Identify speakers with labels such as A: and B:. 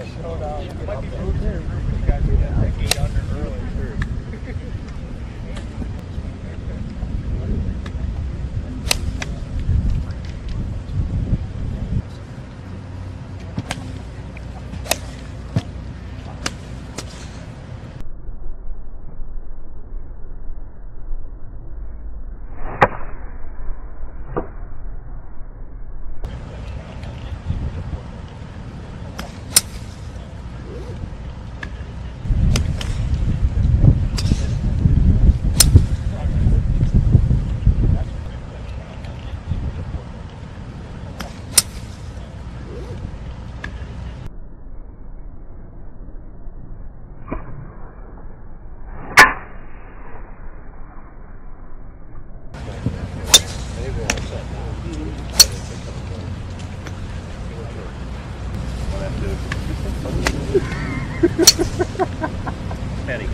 A: It might be proof you guys are that eight under early, too.
B: Petty.